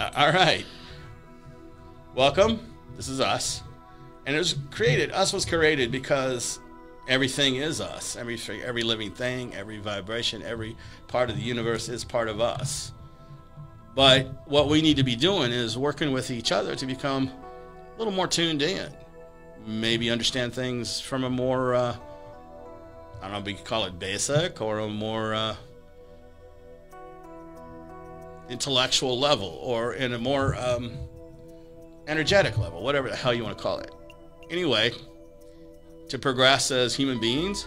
All right. Welcome. This is us. And it was created, us was created because everything is us. Every, every living thing, every vibration, every part of the universe is part of us. But what we need to be doing is working with each other to become a little more tuned in. Maybe understand things from a more, uh, I don't know we could call it basic or a more uh, intellectual level or in a more um, energetic level, whatever the hell you want to call it. Anyway, to progress as human beings,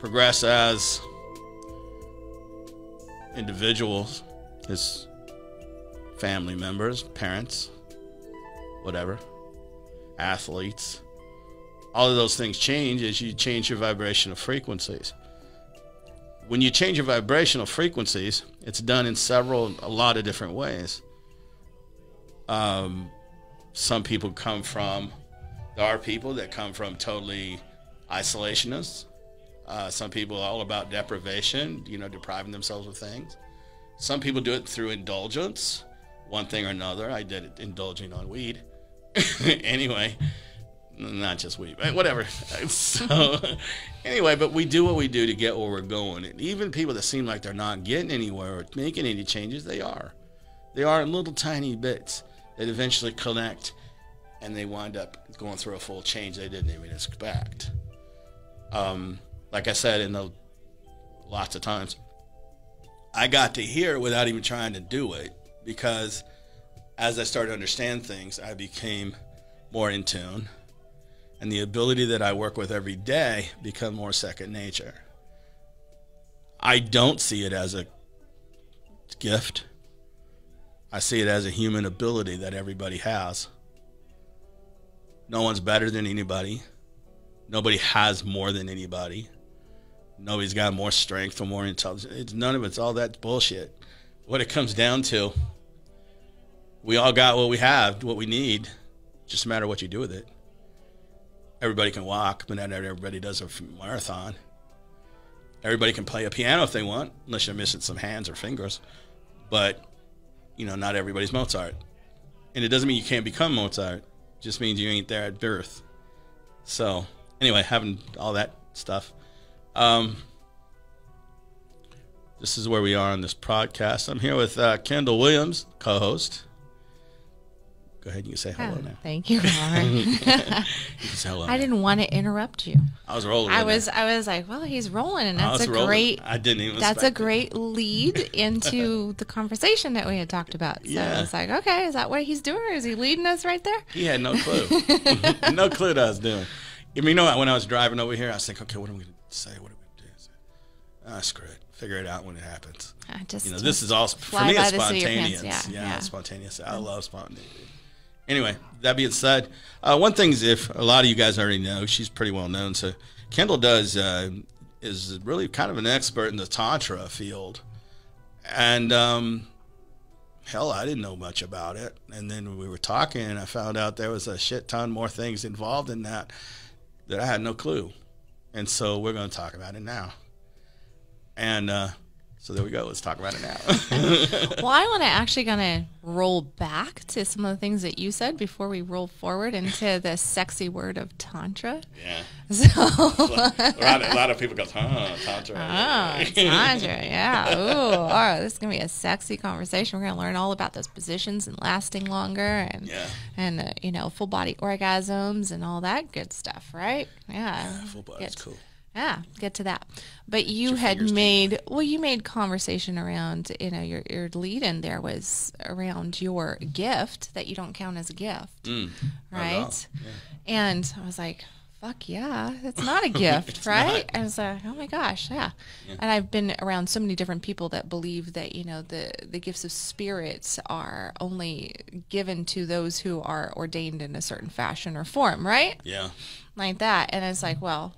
progress as individuals, as family members, parents, whatever, athletes. All of those things change as you change your vibrational frequencies. When you change your vibrational frequencies, it's done in several, a lot of different ways. Um, some people come from, there are people that come from totally isolationists. Uh, some people are all about deprivation, you know, depriving themselves of things. Some people do it through indulgence, one thing or another. I did it indulging on weed. anyway, not just we, whatever. so, anyway, but we do what we do to get where we're going. And even people that seem like they're not getting anywhere or making any changes, they are. They are in little tiny bits that eventually connect and they wind up going through a full change they didn't even expect. Um, like I said in the lots of times, I got to hear without even trying to do it because as I started to understand things, I became more in tune. And the ability that I work with every day become more second nature. I don't see it as a gift. I see it as a human ability that everybody has. No one's better than anybody. Nobody has more than anybody. Nobody's got more strength or more intelligence. It's none of it's all that bullshit. What it comes down to, we all got what we have, what we need. Just a matter of what you do with it. Everybody can walk, but not everybody does a marathon. Everybody can play a piano if they want, unless you're missing some hands or fingers. But, you know, not everybody's Mozart. And it doesn't mean you can't become Mozart. It just means you ain't there at birth. So, anyway, having all that stuff. Um, this is where we are on this podcast. I'm here with uh, Kendal Williams, co-host. Go ahead, and you can say hello Oh, now. Thank you, Lauren. You can say hello. I didn't want to interrupt you. I was rolling. I was. I was like, well, he's rolling, and I that's a rolling. great I didn't even. that's a great lead into the conversation that we had talked about. So Yeah. I was like, okay, is that what he's doing? Or is he leading us right there? He had no clue. no clue what I was doing. I mean, you know? When I was driving over here, I was thinking, okay, what am I going to say? What am I going to do? Ah, screw it. Figure it out when it happens. I just You know, this is all for me. It's the seat of your spontaneous. Yeah, Yeah, yeah. spontaneous. I love spontaneity. Anyway, that being said, uh, one thing is if a lot of you guys already know, she's pretty well known. So Kendal does uh, is really kind of an expert in the tantra field, and um, hell, I didn't know much about it. And then we were talking, and I found out there was a shit ton more things involved in that that I had no clue. And so we're going to talk about it now. And uh, so there we go. Let's talk about it now. well, I want to actually going to roll back to some of the things that you said before we roll forward into the sexy word of tantra. yeah. So, a, lot, a lot of people go, huh, tantra. Oh, tantra, yeah. Ooh, all right. This is gonna be a sexy conversation. We're gonna learn all about those positions and lasting longer, and Yeah. and uh, you know, full body orgasms and all that good stuff, right? Yeah, Full body's Get- cool. Yeah, get to that. But you had made well, you made conversation around you know your your lead in there was around your gift that you don't count as a gift, Mm, not right? And I was like, fuck yeah, it's not a gift, right? I was like, oh my gosh, yeah. And I've been around so many different people that believe that, you know, the, the gifts of spirits are only given to those who are ordained in a certain fashion or form, right? Yeah. Like that. And it's like, well,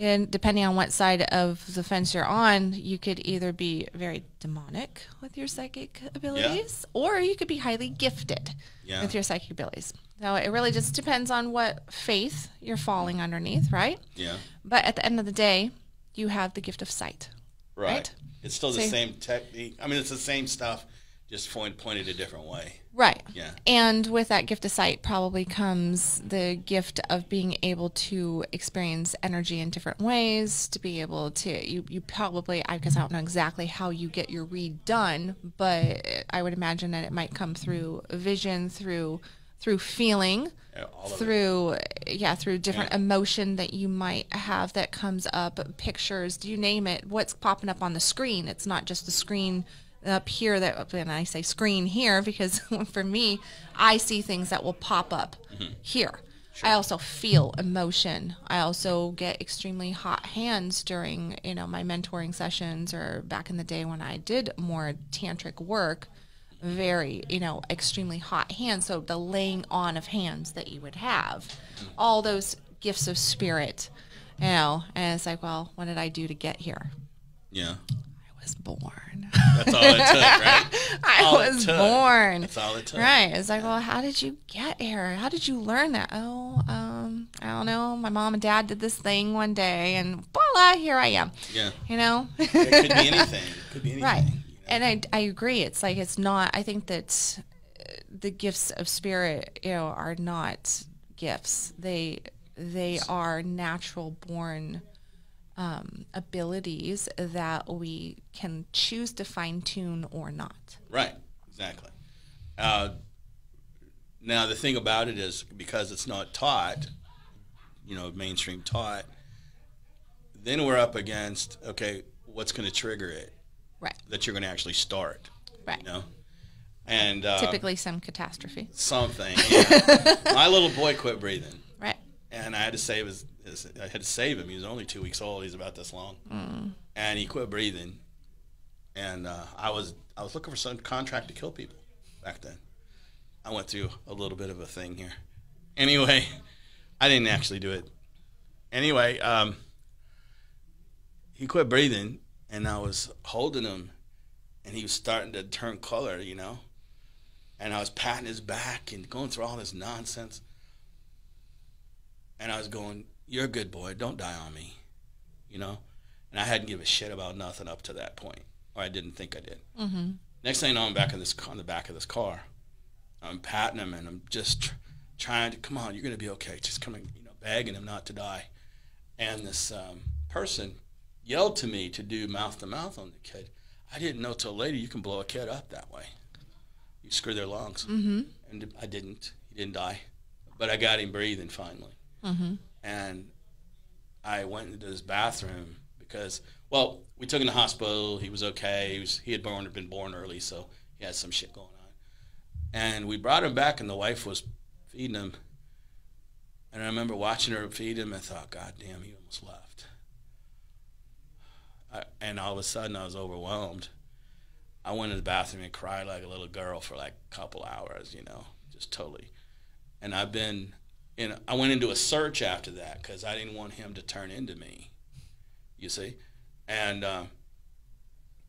and depending on what side of the fence you're on, you could either be very demonic with your psychic abilities, or you could be highly gifted Yeah. with your psychic abilities. So it really just depends on what faith you're falling underneath, right? Yeah. But at the end of the day, you have the gift of sight. Right. Right. It's still the So- same technique. I mean, it's the same stuff just point, pointed a different way. Right. Yeah. And with that gift of sight probably comes the gift of being able to experience energy in different ways, to be able to you, you probably I guess I don't know exactly how you get your read done, but I would imagine that it might come through vision, through through feeling, Yeah, of it. through yeah, through different Yeah. emotion that you might have that comes up, pictures, do you name it, what's popping up on the screen. It's not just the screen up here that and I say screen here because for me, I see things that will pop up mm-hmm. here. I also feel emotion. I also get extremely hot hands during, you know, my mentoring sessions or back in the day when I did more tantric work very, you know, extremely hot hands. So the laying on of hands that you would have, mm. all those gifts of spirit, you know, and it's like, well, what did I do to get here? Yeah. I was born. That's all it took, right? I All was born. That's all it took. Right. It's like, well, how did you get here? How did you learn that? Oh, um, I don't know. My mom and dad did this thing one day, and voila, here I am. Yeah. You know. It could be anything. It could be anything. Right. you know? And I, I agree. It's like, it's not, I think that uh, the gifts of spirit, you know, are not gifts. They, they are natural born um, abilities that we can choose to fine tune or not. Right, exactly. Uh, now the thing about it is because it's not taught, you know, mainstream taught. Then we're up against okay, what's going to trigger it Right. that you're going to actually start, Right. you know, and uh, Typically some catastrophe. something. Yeah. My little boy quit breathing, Right. and I had to save his, his. I had to save him. He was only two weeks old. He's about this long, and he quit breathing. And uh, I was I was looking for some contract to kill people back then. I went through a little bit of a thing here. Anyway, I didn't actually do it. Anyway, um, he quit breathing, and I was holding him, and he was starting to turn color, you know. And I was patting his back and going through all this nonsense. And I was going, "You're a good boy. Don't die on me," you know. And I hadn't given a shit about nothing up to that point, or I didn't think I did. Mm-hmm. Next thing I know, I'm back in this on the back of this car. I'm patting him and I'm just tr- trying to come on. You're gonna be okay. Just coming, you know, begging him not to die. And this um, person yelled to me to do mouth to mouth on the kid. I didn't know till later you can blow a kid up that way. You screw their lungs. Mm-hmm. And I didn't. He didn't die, but I got him breathing finally. Mm-hmm. And I went into his bathroom because, well, we took him to the hospital. He was okay. He was he had born been born early, so he had some shit going on. And we brought him back, and the wife was feeding him. And I remember watching her feed him. and thought, God damn, he almost left. I, and all of a sudden, I was overwhelmed. I went to the bathroom and cried like a little girl for like a couple hours, you know, just totally. And I've been you know, I went into a search after that because I didn't want him to turn into me. You see, and um,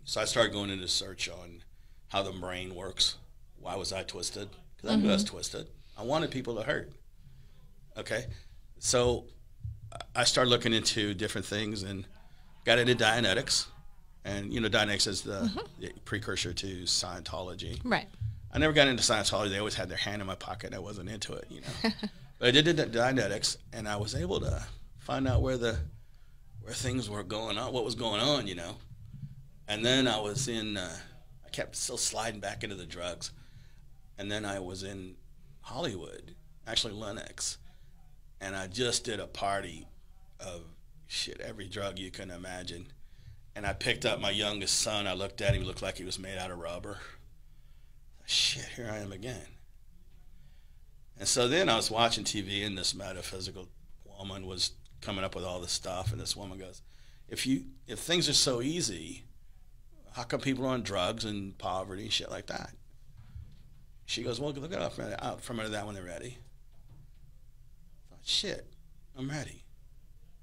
so I started going into search on how the brain works. Why was I twisted? Because I knew I was twisted. I wanted people to hurt. Okay, so I started looking into different things and got into Dianetics, and you know, Dianetics is the, the precursor to Scientology. Right. I never got into Scientology. They always had their hand in my pocket. I wasn't into it, you know. but I did the Dianetics, and I was able to find out where the where things were going on, what was going on, you know. And then I was in. Uh, I kept still sliding back into the drugs, and then I was in Hollywood, actually Lennox, and I just did a party of shit, every drug you can imagine. And I picked up my youngest son. I looked at him, he looked like he was made out of rubber shit, here I am again. And so then I was watching TV, and this metaphysical woman was coming up with all this stuff, and this woman goes, "If you if things are so easy, how come people are on drugs and poverty and shit like that?" She goes, "Well, look it up from, out from under that when they're ready." I thought, shit, I'm ready.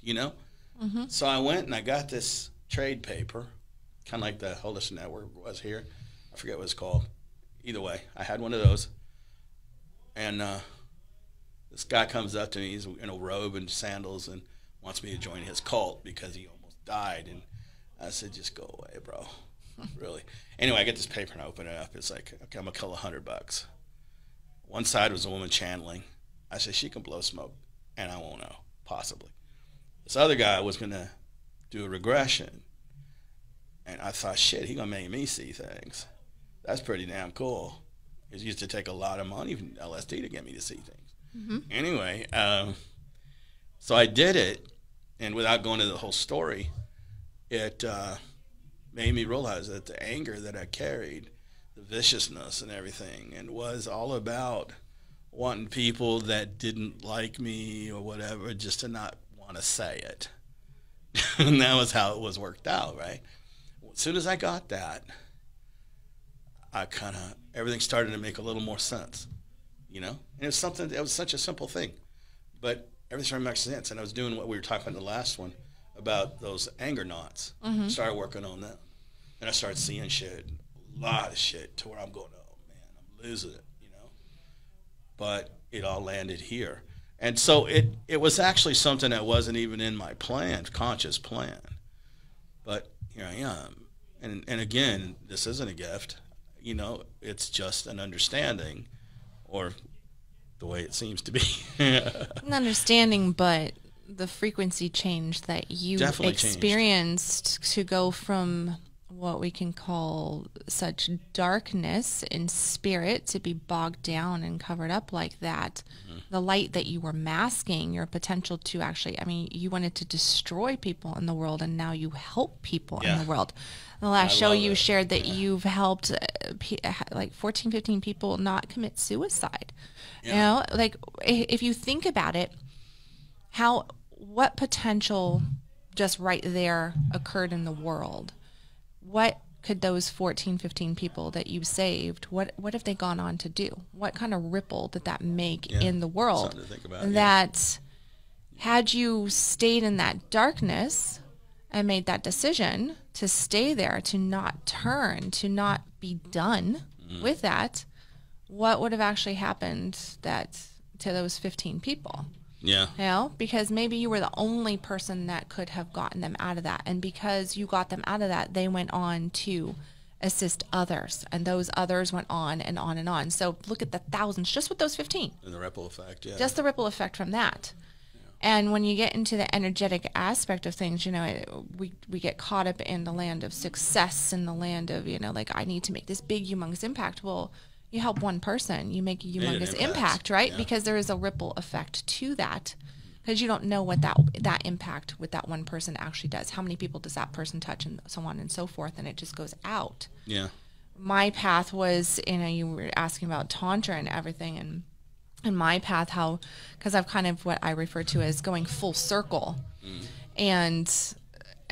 You know. Mm-hmm. So I went and I got this trade paper, kind of like the Holistic Network was here. I forget what it's called either way, I had one of those. And uh, this guy comes up to me. He's in a robe and sandals and wants me to join his cult because he almost died. And I said, just go away, bro. really. Anyway, I get this paper and I open it up. It's like, okay, I'm gonna kill a hundred bucks. One side was a woman channeling. I said she can blow smoke, and I won't know possibly. This other guy was gonna do a regression, and I thought, shit, he gonna make me see things. That's pretty damn cool. It used to take a lot of money from LSD to get me to see things. Anyway, um, so I did it, and without going into the whole story, it uh, made me realize that the anger that I carried, the viciousness and everything, and was all about wanting people that didn't like me or whatever just to not want to say it. and that was how it was worked out, right? As soon as I got that, I kind of everything started to make a little more sense, you know. And it was something. It was such a simple thing, but everything started to make sense. And I was doing what we were talking about in the last one about those anger knots. Mm-hmm. Started working on that. and I started seeing shit, a lot of shit, to where I'm going, oh man, I'm losing it, you know. But it all landed here, and so it it was actually something that wasn't even in my plan, conscious plan. But here I am, and and again, this isn't a gift you know, it's just an understanding, or the way it seems to be. An understanding, but the frequency change that you Definitely changed. experienced to go from what we can call such darkness in spirit to be bogged down and covered up like that. Mm-hmm. The light that you were masking, your potential to actually, I mean, you wanted to destroy people in the world and now you help people in the world. The last I show you it. shared that you've helped uh, like 14, 15 people not commit suicide. You know, like if you think about it, how what potential just right there occurred in the world what could those 14 15 people that you saved what what have they gone on to do what kind of ripple did that make Yeah, in the world something to think about, yeah. that had you stayed in that darkness and made that decision to stay there to not turn to not be done Mm-hmm. with that what would have actually happened that to those 15 people yeah, you know, because maybe you were the only person that could have gotten them out of that. And because you got them out of that, they went on to assist others. And those others went on and on and on. So look at the thousands just with those 15, and the ripple effect. Yeah, just the ripple effect from that. And when you get into the energetic aspect of things, you know, it, we, we get caught up in the land of success and the land of, you know, like, I need to make this big, humongous impact. Well, you help one person, you make a humongous impact, impact, right? yeah. Because there is a ripple effect to that because you don't know what that that impact with that one person actually does. How many people does that person touch, and so on and so forth, and it just goes out. yeah, My path was, you know, you were asking about tantra and everything, and and my path, how because I've kind of what I refer to as going full circle, mm. and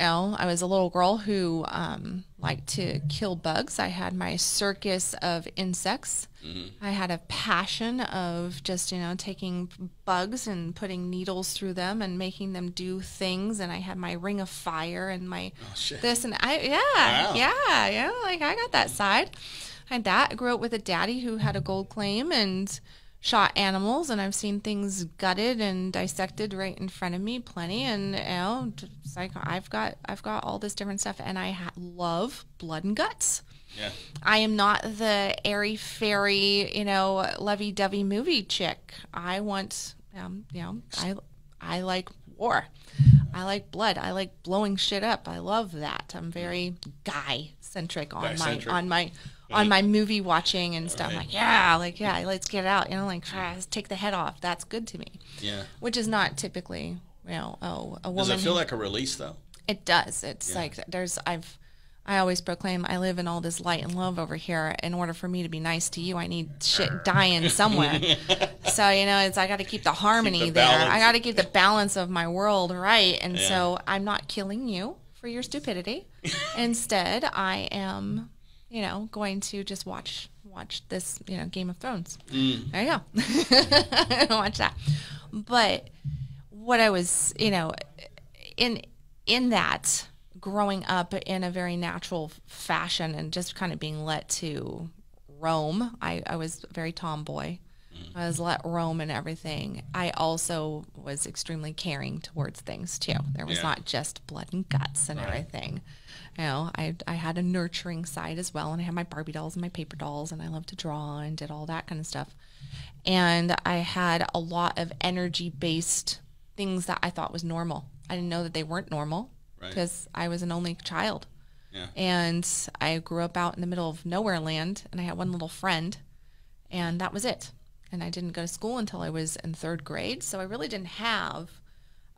know, I was a little girl who um, liked to kill bugs. I had my circus of insects. I had a passion of just, you know, taking bugs and putting needles through them and making them do things. And I had my ring of fire and my shit. this and I, yeah, Wow. yeah, yeah. Like I got that side. I had that. I grew up with a daddy who had a gold claim and shot animals, and I've seen things gutted and dissected right in front of me, plenty. And you know, like I've got I've got all this different stuff, and I ha- love blood and guts. yeah. I am not the airy fairy, you know, lovey-dovey movie chick. I want, um, you know, I I like war. I like blood. I like blowing shit up. I love that. I'm very guy centric on Guy-centric. my on my on my movie watching and stuff. Right. Like, yeah, like yeah, let's get it out. You know, like ah, let's take the head off. That's good to me. Yeah. Which is not typically, you know, oh, a woman. Does it feel like a release though? it does. It's like there's I've I always proclaim I live in all this light and love over here. In order for me to be nice to you, I need shit dying somewhere. so you know, it's I got to keep the harmony the there. balance. I got to keep the balance of my world right. And so I'm not killing you for your stupidity. Instead, I am, you know, going to just watch watch this, you know, Game of Thrones. Mm. There you go. watch that. But what I was, you know, in in that growing up in a very natural fashion and just kind of being let to roam. I, I was very tomboy. Mm. I was let roam and everything. I also was extremely caring towards things too. There was Yeah. not just blood and guts and everything. You know, I I had a nurturing side as well, and I had my Barbie dolls and my paper dolls, and I loved to draw and did all that kind of stuff. And I had a lot of energy based things that I thought was normal. I didn't know that they weren't normal Right. because I was an only child. Yeah. And I grew up out in the middle of nowhere land, and I had one little friend, and that was it. And I didn't go to school until I was in third grade, so I really didn't have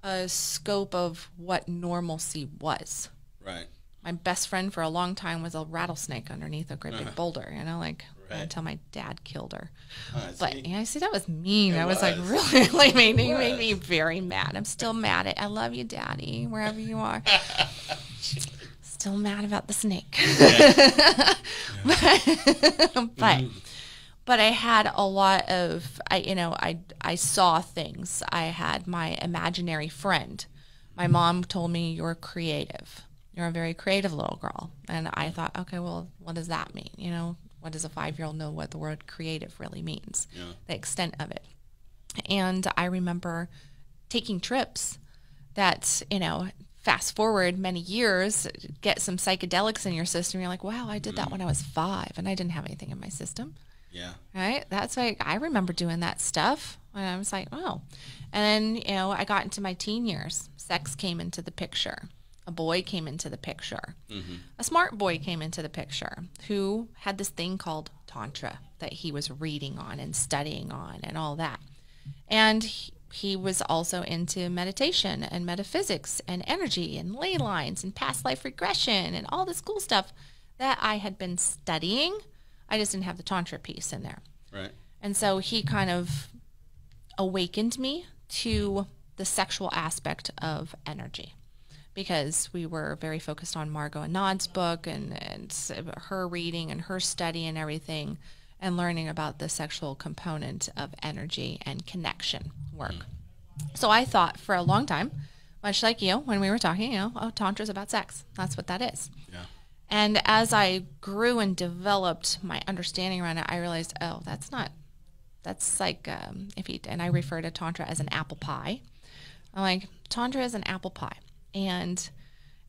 a scope of what normalcy was. Right. My best friend for a long time was a rattlesnake underneath a great big uh-huh. boulder, you know, like Right. until my dad killed her. Uh, I But see. yeah, see, that was mean. It I was, like, was. really, like, made, It made me very mad. I'm still mad at. I love you, Daddy, wherever you are. still mad about the snake. but mm-hmm. but I had a lot of I you know I I saw things. I had my imaginary friend. My mm-hmm. mom told me you're creative. You're a very creative little girl. And I thought, okay, well, what does that mean? You know, what does a 5-year-old know what the word creative really means? Yeah. The extent of it. And I remember taking trips that, you know, fast forward many years, get some psychedelics in your system. You're like, wow, I did that mm. when I was five and I didn't have anything in my system. Yeah. Right? That's like, I remember doing that stuff. And I was like, oh. And then, you know, I got into my teen years. Sex came into the picture. A boy came into the picture. Mm-hmm. A smart boy came into the picture who had this thing called Tantra that he was reading on and studying on and all that. And he, he was also into meditation and metaphysics and energy and ley lines and past life regression and all this cool stuff that I had been studying. I just didn't have the Tantra piece in there. Right. And so he kind of awakened me to the sexual aspect of energy because we were very focused on Margot Anand's book and, and her reading and her study and everything and learning about the sexual component of energy and connection work. So I thought for a long time, much like you, when we were talking, you know, oh, Tantra's about sex. That's what that is. Yeah. And as I grew and developed my understanding around it, I realized, oh, that's not, that's like, um, if you, and I refer to Tantra as an apple pie. I'm like, Tantra is an apple pie. And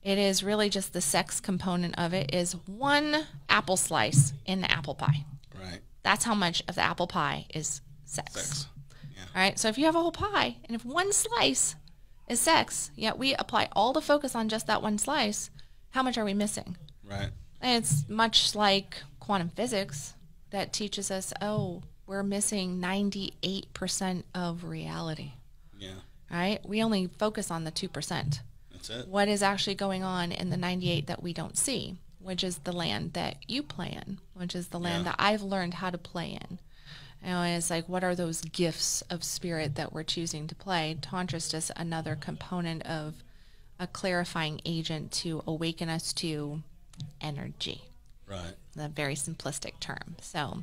it is really just the sex component of it is one apple slice in the apple pie. Right. That's how much of the apple pie is sex. Sex. Yeah. All right. So if you have a whole pie and if one slice is sex, yet we apply all the focus on just that one slice, how much are we missing? Right. And it's much like quantum physics that teaches us, oh, we're missing 98% of reality, Yeah. right? We only focus on the 2%. That's it. What is actually going on in the 98 that we don't see, which is the land that you play in, which is the land Yeah. that I've learned how to play in. Know, it's like, what are those gifts of spirit that we're choosing to play? Tantra's just another component of a clarifying agent to awaken us to energy Right. a very simplistic term. So,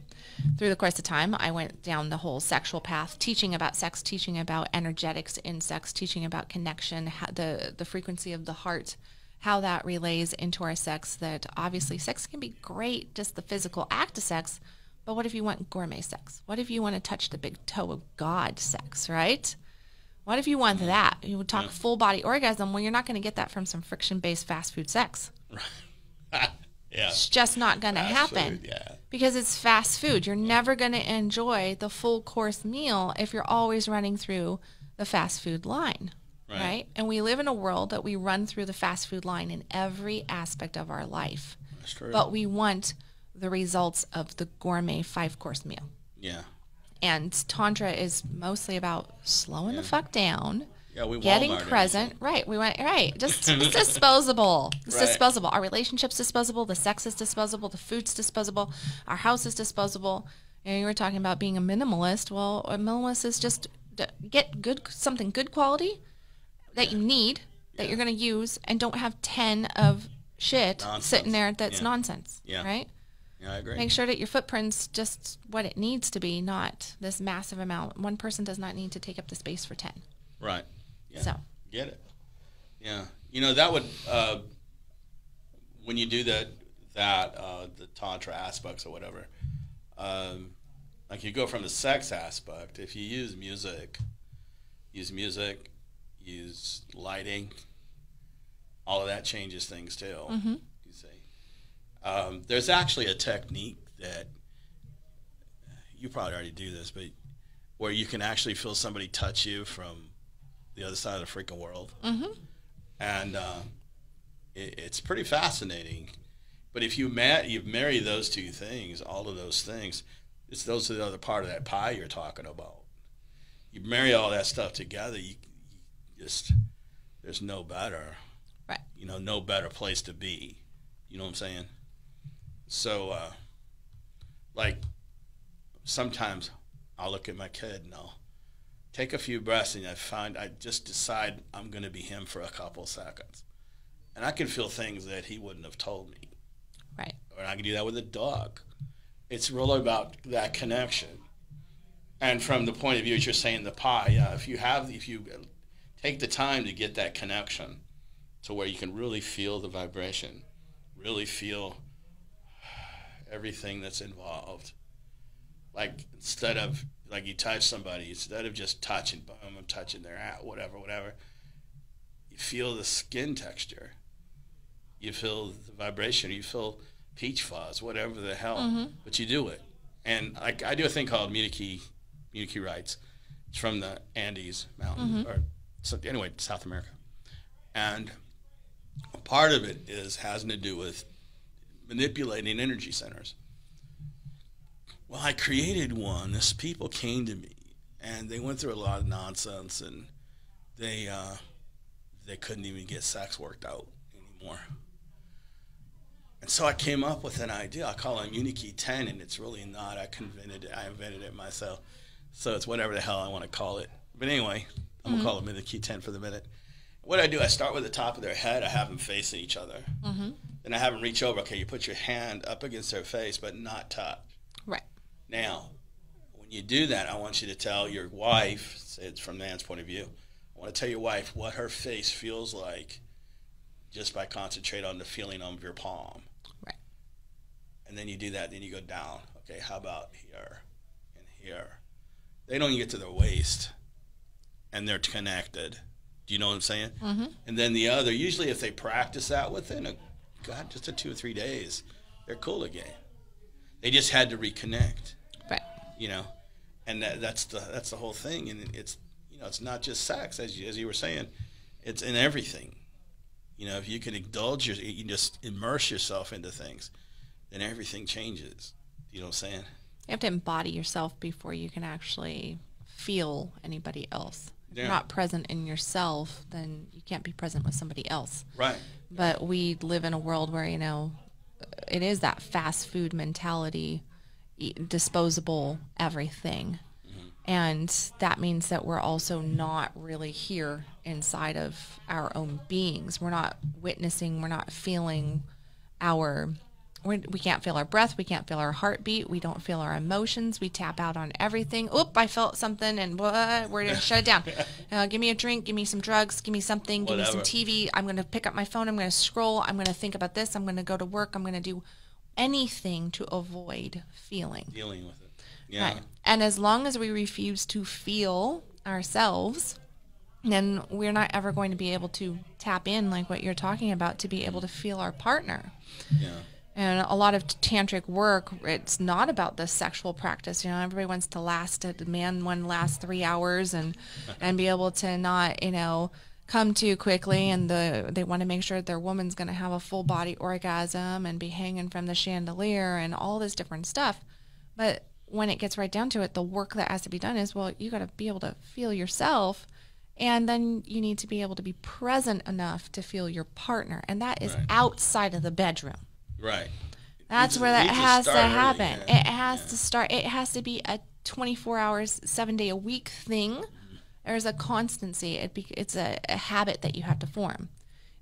through the course of time, I went down the whole sexual path, teaching about sex, teaching about energetics in sex, teaching about connection, how the the frequency of the heart, how that relays into our sex. That obviously, sex can be great, just the physical act of sex. But what if you want gourmet sex? What if you want to touch the big toe of God sex, right? What if you want that? You would talk full body orgasm. Well, you're not going to get that from some friction based fast food sex. Yeah. It's just not going to happen food, yeah. because it's fast food. Mm-hmm. You're never going to enjoy the full course meal if you're always running through the fast food line. Right. Right. And we live in a world that we run through the fast food line in every aspect of our life. That's true. But we want the results of the gourmet five course meal. yeah. And Tantra is mostly about slowing the fuck down, Yeah. We getting Walmart present. Right. We went, right. Just it's disposable. It's Right. disposable. Our relationship's disposable. The sex is disposable. The food's disposable. Our house is disposable. Know, you were talking about being a minimalist. Well, a minimalist is just get good something good quality that you need that you're going to use and don't have 10 of shit Nonsense. sitting there that's Yeah. nonsense. Yeah. Right? Yeah, I agree. Make sure that your footprint's just what it needs to be, not this massive amount. One person does not need to take up the space for 10. Right. Yeah. So, Get it. Yeah. You know that would uh, when you do that that uh, the tantra aspects or whatever. Um, like you go from the sex aspect. If you use music, use music, use lighting, all of that changes things too. Mm-hmm. You see, um, there's actually a technique that you probably already do this, but where you can actually feel somebody touch you from the other side of the freaking world, Mm-hmm. and uh, it, it's pretty fascinating. But if you ma- you marry those two things, all of those things, it's those are the other part of that pie you're talking about. You marry all that stuff together, you, you just there's no better, Right. you know, no better place to be. You know what I'm saying? So, uh, like, sometimes I'll look at my kid and I'll take a few breaths and I find I just decide I'm going to be him for a couple seconds. And I can feel things that he wouldn't have told me. Right. Or I can do that with a dog. It's really about that connection. And from the point of view, you're saying, the pie, yeah, if you have, if you take the time to get that connection to where you can really feel the vibration, really feel everything that's involved. Like instead of like you touch somebody, instead of just touching, boom, I'm touching their hat, whatever, whatever. You feel the skin texture. You feel the vibration. You feel peach fuzz, whatever the hell. Mm-hmm. But you do it, and I, I do a thing called Munay-Ki, Munay-Ki rites. It's from the Andes Mountain, mm-hmm. or so, anyway, South America, and part of it is has to do with manipulating energy centers. Well, I created one. This people came to me, and they went through a lot of nonsense, and they uh, they couldn't even get sex worked out anymore. And so I came up with an idea. I call it Unikey 10, and it's really not. I invented it. I invented it myself. So it's whatever the hell I want to call it. But anyway, I'm gonna call it Unikey 10 for the minute. What I do, I start with the top of their head. I have them facing each other. Mm-hmm. Then I have them reach over. Okay, you put your hand up against their face, but not touch. Right. Now, when you do that, I want you to tell your wife, it's from man's point of view, I want to tell your wife what her face feels like just by concentrate on the feeling of your palm. Right. And then you do that, then you go down. Okay, how about here and here? They don't get to their waist and they're connected. Do you know what I'm saying? Mm-hmm. And then the other, usually if they practice that within a, God, just a two or three days, they're cool again. They just had to reconnect. You know, and that, that's the that's the whole thing. And it's you know, it's not just sex as you, as you were saying, it's in everything. You know, if you can indulge your, you can just immerse yourself into things, then everything changes. You know what I'm saying? You have to embody yourself before you can actually feel anybody else. If Yeah. you're not present in yourself, then you can't be present with somebody else. Right. But we live in a world where, you know, it is that fast food mentality, disposable everything. And that means that we're also not really here inside of our own beings. We're not witnessing, we're not feeling our, we're, we can't feel our breath, we can't feel our heartbeat, we don't feel our emotions, we tap out on everything. Oop, I felt something and what? We're going to shut it down. Uh, give me a drink, give me some drugs, give me something, give me some TV. I'm going to pick up my phone, I'm going to scroll, I'm going to think about this, I'm going to go to work, I'm going to do anything to avoid feeling. Dealing with it. Yeah. Right. And as long as we refuse to feel ourselves, then we're not ever going to be able to tap in, like what you're talking about, to be able to feel our partner. Yeah. And a lot of tantric work, it's not about the sexual practice. You know, everybody wants to last, a man one last three hours and and be able to not, you know, come too quickly. And the they want to make sure their woman's going to have a full body orgasm and be hanging from the chandelier and all this different stuff. But when it gets right down to it, the work that has to be done is well, you got to be able to feel yourself. And then you need to be able to be present enough to feel your partner. And that is Right. outside of the bedroom. Right. That's Needs- where that has to start early, happen. yeah. It has to start. It has to be a 24 hours, seven day a week thing. There's a constancy. It be, it's a, a habit that you have to form.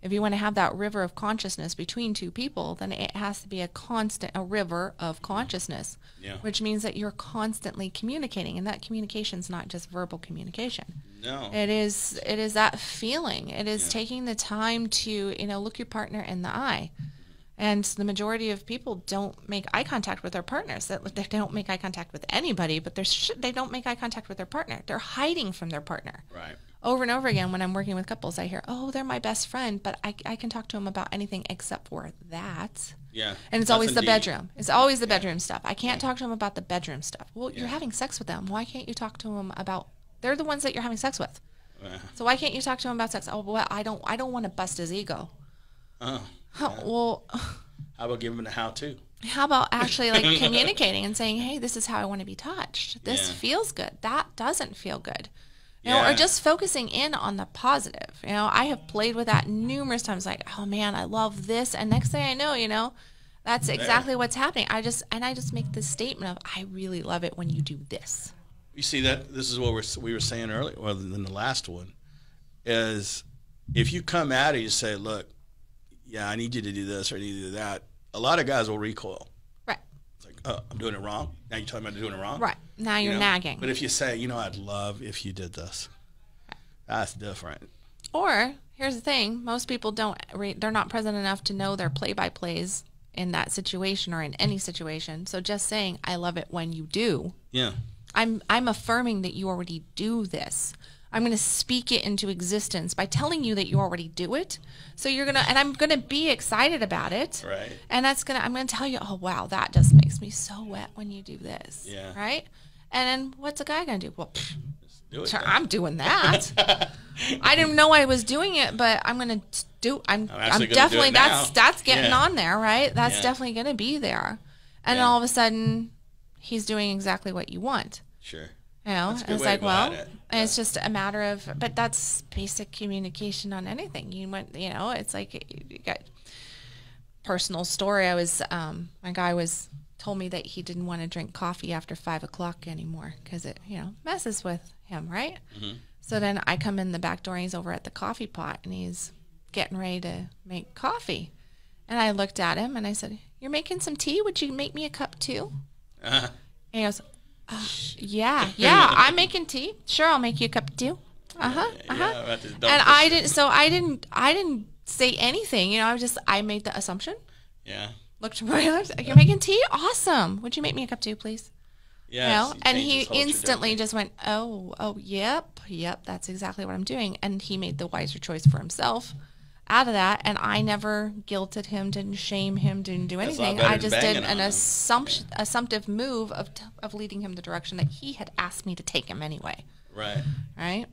If you want to have that river of consciousness between two people, then it has to be a constant, a river of consciousness, Yeah. which means that you're constantly communicating, and that communication is not just verbal communication. No. It is it is that feeling. It is Yeah. taking the time to, you know, look your partner in the eye And the majority of people don't make eye contact with their partners. That they don't make eye contact with anybody, but sh- they don't make eye contact with their partner. They're hiding from their partner. Right. Over and over again, when I'm working with couples, I hear, "Oh, they're my best friend," but I, I can talk to them about anything except for that. Yeah. And it's always the indeed- bedroom. It's always the bedroom stuff. I can't talk to them about the bedroom stuff. Well, you're having sex with them. Why can't you talk to them about? They're the ones that you're having sex with. So why can't you talk to him about sex? Oh, well, I don't. I don't want to bust his ego. oh. Huh, Well, How about giving them a how to? how about actually like communicating and saying, "Hey, this is how I want to be touched. This Yeah. feels good. That doesn't feel good." You know, or just focusing in on the positive. You know, I have played with that numerous times. Like, oh man, I love this, and next thing I know, you know, that's exactly what's happening. I just and I just make this statement of, "I really love it when you do this." You see that this is what we're, we were saying earlier, well, than the last one, is if you come at it, you say, "Look, yeah, I need you to do this or I need you to do that." A lot of guys will recoil. Right. It's like, "Oh, I'm doing it wrong." Now you're talking about doing it wrong, Right. Now You you're know? nagging. But if you say, "You know, I'd love if you did this," that's different. Or here's the thing: most people don't. Re- they're not present enough to know their play-by-plays in that situation or in any situation. So just saying, "I love it when you do." Yeah. I'm I'm affirming that you already do this. I'm going to speak it into existence by telling you that you already do it. So you're going to and I'm going to be excited about it. Right. And that's going to I'm going to tell you, "Oh wow, that just makes me so wet when you do this." Yeah. Right? And then what's a guy going to do? Well, Do it. I'm doing that. I didn't know I was doing it, but I'm gonna do. I'm. I'm, do definitely. that's that's getting Yeah. on there, right? That's Yeah. definitely gonna be there. And Yeah. all of a sudden, he's doing exactly what you want. Sure. You know, That's a and good it's like, well, it. it's just a matter of. But that's basic communication on anything. You went, you know, it's like you got personal story. I was, um, my guy was told me that he didn't want to drink coffee after five o'clock anymore because it, you know, messes with him, right? Mm-hmm. So then I come in the back door and he's over at the coffee pot and he's getting ready to make coffee. And I looked at him and I said, You're making some tea? Would you make me a cup too? Uh-huh. And he goes, uh, Yeah, yeah, I'm making tea. Sure, I'll make you a cup too. Uh huh. Uh huh. Yeah, about to dump and I didn't. So I didn't. I didn't say anything. You know, I was just. I made the assumption. Yeah. Looked at You're making tea. Awesome. Would you make me a cup too, please? Yeah. You know? and he instantly just went, "Oh, oh, yep, yep. That's exactly what I'm doing." And he made the wiser choice for himself out of that. And I never guilted him, didn't shame him, didn't do That's a lot anything. I just did an him. assumption, assumptive move of of leading him the direction that he had asked me to take him anyway. Right. Right.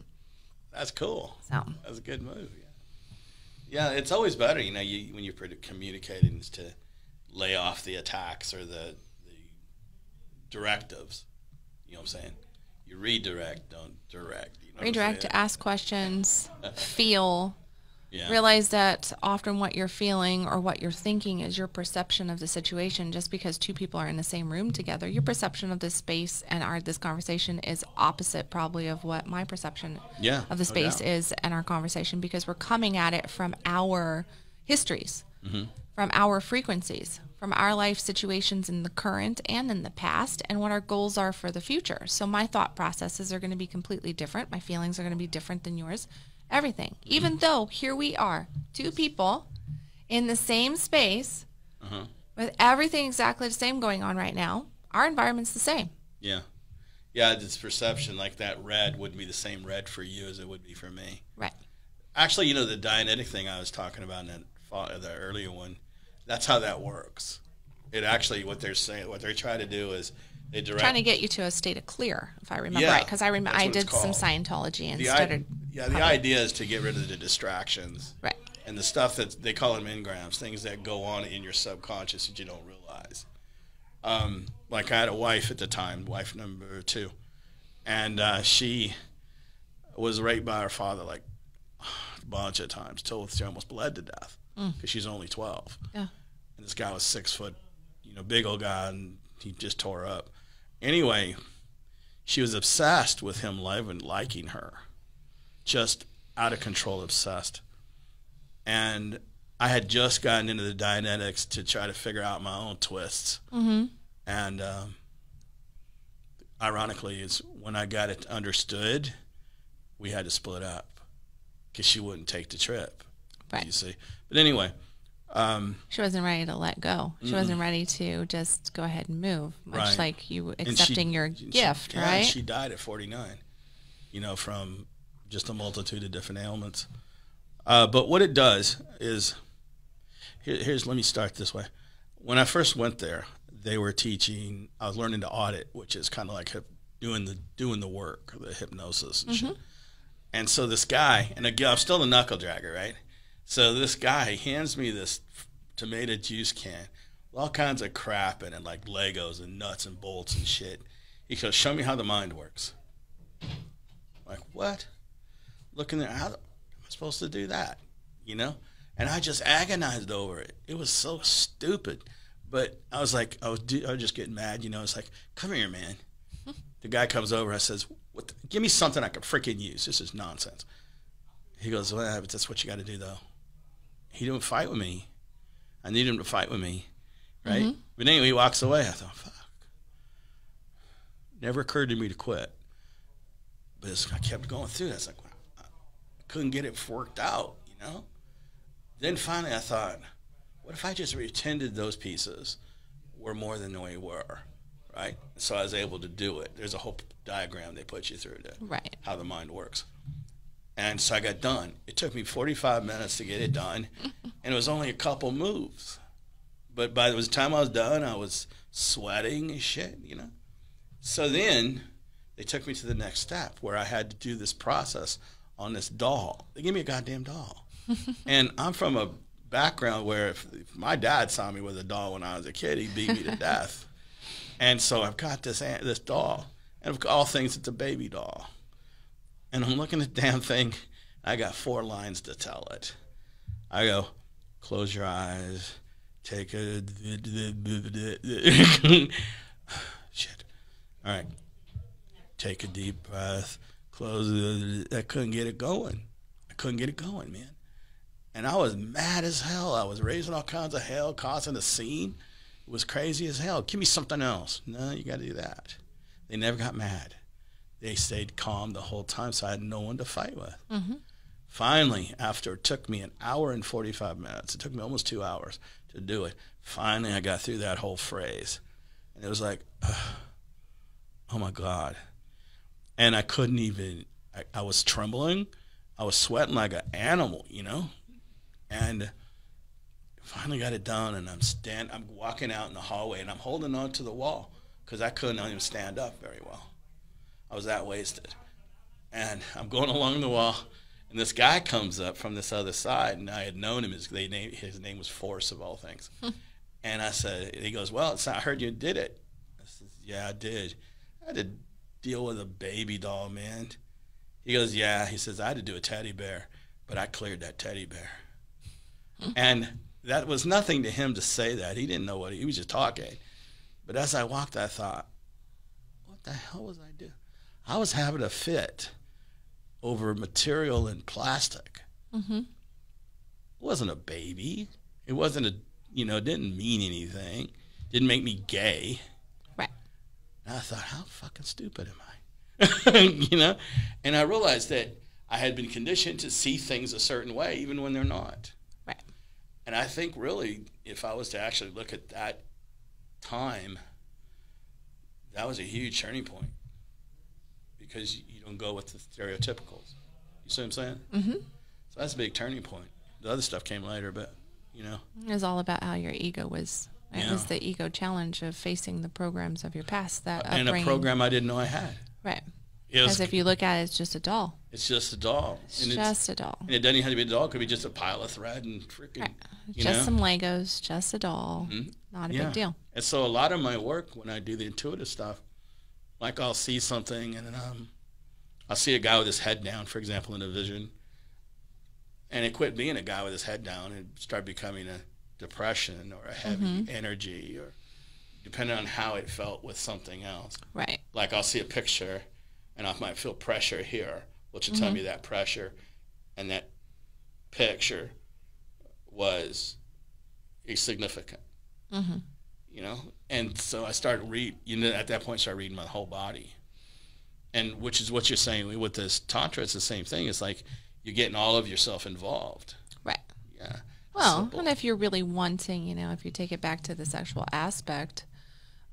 That's cool. So That's a good move. Yeah. Yeah, it's always better, you know, you, when you're communicating is to lay off the attacks or the, the directives. You know what I'm saying? You redirect, don't direct. You know redirect to ask questions, feel, Yeah. realize that often what you're feeling or what you're thinking is your perception of the situation just because two people are in the same room together your perception of this space and our this conversation is opposite probably of what my perception Yeah, of the space doubt. is and our conversation because we're coming at it from our histories Mm-hmm. from our frequencies from our life situations in the current and in the past and what our goals are for the future so my thought processes are going to be completely different my feelings are going to be different than yours everything even though here we are two people in the same space Uh-huh. with everything exactly the same going on right now our environment's the same Yeah. Yeah, it's perception. Like that red wouldn't be the same red for you as it would be for me. right Actually, you know, the Dianetic thing I was talking about in that the earlier one, that's how that works. It actually, what they're saying, what they're trying to do is they direct. trying to get you to a state of clear if i remember Yeah, right because i remember i did some scientology and the I- yeah, the idea is to get rid of the distractions. right and the stuff that they call them engrams, things that go on in your subconscious that you don't realize. Um, like I had a wife at the time, wife number two, and uh, she was raped by her father like a bunch of times till she almost bled to death because she's only twelve. yeah And this guy was six foot, you know, big old guy, and he just tore her up. Anyway, she was obsessed with him living, liking her, just out of control, obsessed. And I had just gotten into the Dianetics to try to figure out my own twists. mm-hmm And um, ironically, is when I got it understood, we had to split up because she wouldn't take the trip. Right. You see, but anyway, Um, She wasn't ready to let go. She wasn't ready to just go ahead and move, much Right. like you and she- accepting your she- gift, yeah, right? She died at 49, you know, from just a multitude of different ailments. Uh, but what it does is, here, here's, let me start this way. When I first went there, they were teaching, I was learning to audit, which is kind of like doing the doing the work, the hypnosis and shit. And so this guy, and again, I'm still the knuckle dragger, right? So this guy hands me this tomato juice can, with all kinds of crap in it, like Legos and nuts and bolts and shit. He goes, "Show me how the mind works." Like what? Looking there, how am I supposed to do that? You know? And I just agonized over it. It was so stupid. But I was like, I was, I was just getting mad. You know, it's like, come here, man. The guy comes over. I says, what the, "Give me something I can freaking use. This is nonsense." He goes, "Well, but that's what you got to do, though." He didn't fight with me. I need him to fight with me, right? Mm-hmm. But anyway, he walks away. I thought, "Fuck." Never occurred to me to quit, but I kept going through. That's like, I couldn't get it worked out, you know. Then finally, I thought, what if I just pretended those pieces were more than they were, right? So I was able to do it. There's a whole diagram they put you through to Right. how the mind works. And so I got done. It took me 45 minutes to get it done, and it was only a couple moves. But by the time I was done, I was sweating and shit, you know. So then they took me to the next step where I had to do this process on this doll. They gave me a goddamn doll. and I'm from a background where if, if my dad saw me with a doll when I was a kid, he beat me to death. And so I've got this this doll, and of all things, it's a baby doll. And I'm looking at the damn thing. I got four lines to tell it. I go, close your eyes, take a shit. All right, take a deep breath, close. I couldn't get it going. I couldn't get it going, man. And I was mad as hell. I was raising all kinds of hell, causing a scene. It was crazy as hell. Give me something else. No, you got to do that. They never got mad. They stayed calm the whole time, so I had no one to fight with. Mm-hmm. Finally, after it took me an hour and 45 minutes, it took me almost two hours to do it. Finally, I got through that whole phrase. And it was like, oh my God. And I couldn't even, I, I was trembling. I was sweating like an animal, you know? And finally got it done. And I'm stand, I'm walking out in the hallway and I'm holding on to the wall because I couldn't even stand up very well. I was that wasted. And I'm going along the wall, and this guy comes up from this other side, and I had known him. His, they name, his name was Force, of all things. and I said, he goes, Well, it's not, I heard you did it. I said, Yeah, I did. I had to deal with a baby doll, man. He goes, Yeah. He says, I had to do a teddy bear, but I cleared that teddy bear. and that was nothing to him to say that. He didn't know what he, he was just talking. But as I walked, I thought, what the hell was I doing? I was having a fit over material and plastic. Mm-hmm. It wasn't a baby. It wasn't a, you know, it didn't mean anything. Didn't make me gay. Right. And I thought, how fucking stupid am I? you know? And I realized that I had been conditioned to see things a certain way, even when they're not. Right. And I think really, if I was to actually look at that time, that was a huge turning point because you don't go with the stereotypicals. You see what I'm saying? Mm-hmm. So that's a big turning point. The other stuff came later, but you know, It was all about how your ego was. It Yeah. was the ego challenge of facing the programs of your past. That and a program I didn't know I had. Right. Because if you look at it, it's just a doll. it's just a doll, It's and, it's, just a doll. and it doesn't even have to be a doll. It could be just a pile of thread and freaking, Right. just know. some Legos, just a doll. Mhm. Not a Yeah. big deal. And so a lot of my work when I do the intuitive stuff, like I'll see something and um, I'll see a guy with his head down, for example, in a vision, and it quit being a guy with his head down and start becoming a depression or a heavy energy or depending on how it felt with something else. Right. Like I'll see a picture and I might feel pressure here, which will tell me that pressure and that picture was significant. Mm-hmm. You know and so i started read you know at that point started reading my whole body and which is what you're saying with this tantra it's the same thing it's like you're getting all of yourself involved Right. yeah Well, Simple. and if you're really wanting, you know, if you take it back to the sexual aspect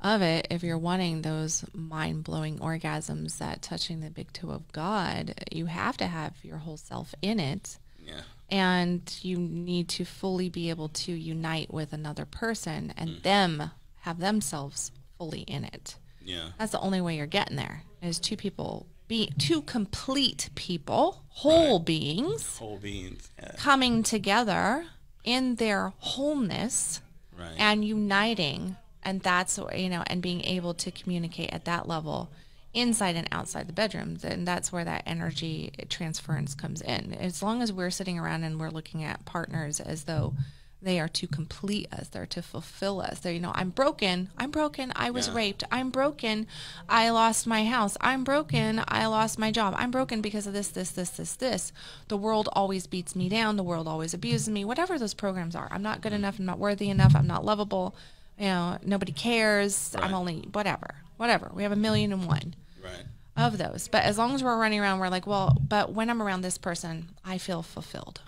of it, if you're wanting those mind blowing orgasms that touching the big toe of God, you have to have your whole self in it. Yeah. And you need to fully be able to unite with another person and Mm. them have themselves fully in it. Yeah. That's the only way you're getting there is two people be two complete people, whole beings Whole beings. Yeah. coming together in their wholeness Right. and uniting and that's you know and being able to communicate at that level inside and outside the bedroom then that's where that energy transference comes in. As long as we're sitting around and we're looking at partners as though they are to complete us they're to fulfill us they're you know i'm broken i'm broken i was Yeah. raped i'm broken i lost my house i'm broken i lost my job i'm broken because of this this this this this. The world always beats me down the world always abuses me whatever those programs are. I'm not good mm. enough i'm not worthy enough i'm not lovable you know nobody cares Right. i'm only whatever whatever. We have a million and one right. of those but as long as we're running around we're like well but when i'm around this person i feel fulfilled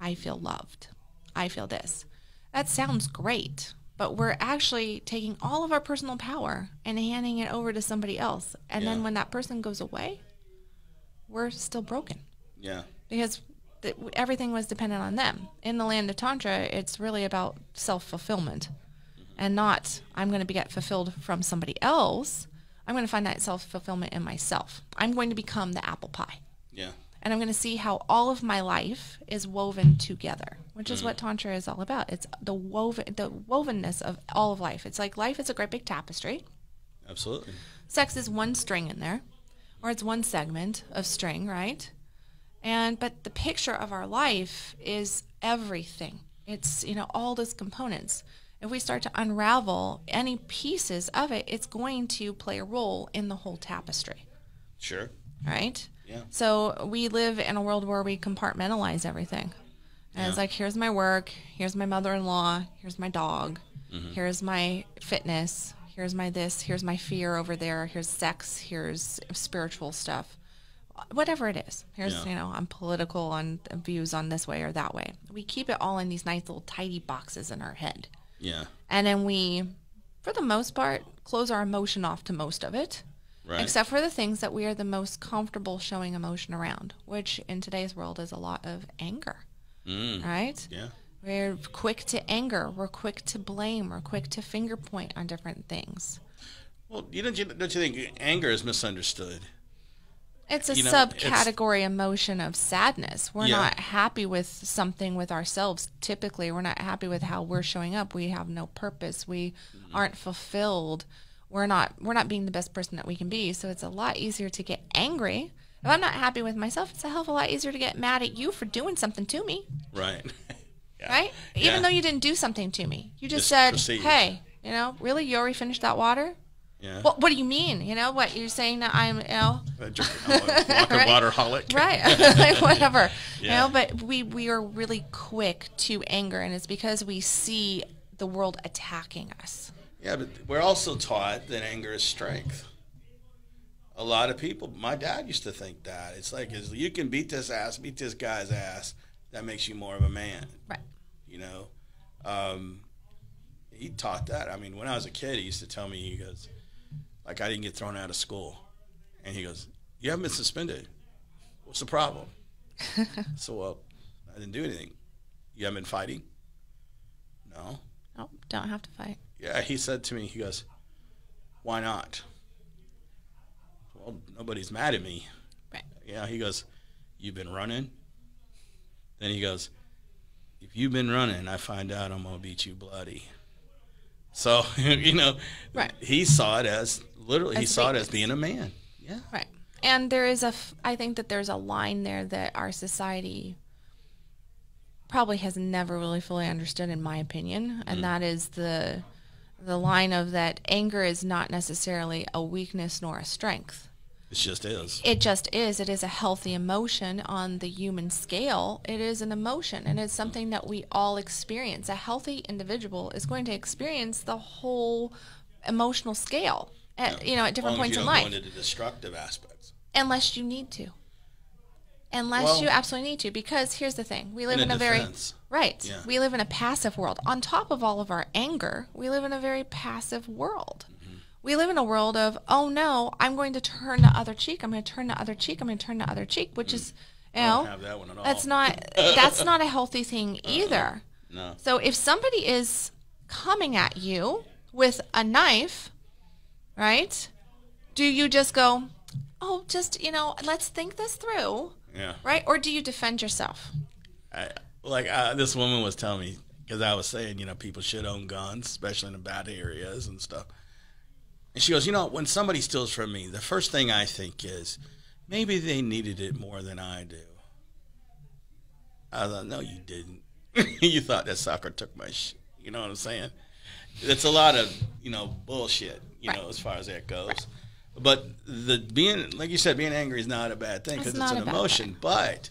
i feel loved i feel this that sounds great but we're actually taking all of our personal power and handing it over to somebody else and Yeah. then when that person goes away we're still broken Yeah. because th- everything was dependent on them. In the land of Tantra, it's really about self fulfillment mm-hmm. and not, I'm going to be get fulfilled from somebody else. I'm going to find that self fulfillment in myself. I'm going to become the apple pie. Yeah. And I'm going to see how all of my life is woven together, which is mm. what Tantra is all about. It's the woven, the wovenness of all of life. It's like life is a great big tapestry Absolutely. sex is one string in there or it's one segment of string right and but the picture of our life is everything it's you know all those components if we start to unravel any pieces of it it's going to play a role in the whole tapestry Sure. right Yeah. so we live in a world where we compartmentalize everything. And it's like, here's my work, here's my mother in law, here's my dog, Mm-hmm. here's my fitness, here's my this, here's my fear over there, here's sex, here's spiritual stuff. Whatever it is. Here's, Yeah. you know, I'm political on views on this way or that way. We keep it all in these nice little tidy boxes in our head. Yeah. And then we, for the most part, close our emotion off to most of it Right. except for the things that we are the most comfortable showing emotion around, which in today's world is a lot of anger, Mm. right? Yeah. We're quick to anger, we're quick to blame, we're quick to finger point on different things. Well, you don't you, don't you think anger is misunderstood? It's a You know, it's- subcategory emotion of sadness. We're Yeah. not happy with something with ourselves. Typically, we're not happy with how we're showing up. We have no purpose. We Mm-hmm. aren't fulfilled. We're not we're not being the best person that we can be. So it's a lot easier to get angry. If I'm not happy with myself, it's a hell of a lot easier to get mad at you for doing something to me, Right. yeah. right? Yeah. Even though you didn't do something to me. You just, Just said, proceed. "Hey, you know, really you already finished that water?" Yeah. What what do you mean? You know, what you're saying that I'm, you know, A Walker Right. waterholic. right like whatever you know but we we are really quick to anger and it's because we see the world attacking us Yeah, but we're also taught that anger is strength. A lot of people, my dad used to think that. It's like, is you can beat this ass, beat this guy's ass, that makes you more of a man. right You know, um, he taught that. I mean, when I was a kid, he used to tell me, he goes, like, I didn't get thrown out of school, and he goes, "You haven't been suspended. What's the problem?" so, well, I didn't do anything. You haven't been fighting. No. oh don't have to fight Yeah, he said to me, he goes, "Why not?" Well, nobody's mad at me. Right. Yeah, he goes, "You've been running." Then he goes, "If you've been running, I find out I'm gonna beat you bloody." So you know, Right. he saw it as literally he As saw it as being a man. Yeah. right and there is a f- i think that there's a line there that our society probably has never really fully understood in my opinion and mm. that is the the line of that anger is not necessarily a weakness nor a strength It just is. it just is. It is a healthy emotion on the human scale. It is an emotion, and it's something that we all experience. A healthy individual is going to experience the whole emotional scale, at, you know, at different As long as points in life, Go into the destructive aspects. unless you need to. unless Well- you absolutely need to. Because here's the thing: we live In in, a a very right. Yeah. We live in a passive world. On top of all of our anger, we live in a very passive world. We live in a world of, oh no, I'm going to turn the other cheek. I'm going to turn the other cheek. I'm going to turn the other cheek, which is, you Mm. I know, don't have that one at all. that's not that's not a healthy thing either. no. So if somebody is coming at you with a knife, right? Do you just go, "Oh, just, you know, let's think this through." Yeah. Right? Or do you defend yourself? I, like uh, this woman was telling me because I was saying, you know, people should own guns, especially in the bad areas and stuff. And she goes, you know, when somebody steals from me, the first thing I think is maybe they needed it more than I do. I thought, no, you didn't. you thought that sucker took my sh You know what I'm saying? It's a lot of you know bullshit. You know, as far as that goes. But the being, like you said, being angry is not a bad thing because it's, not an emotion. But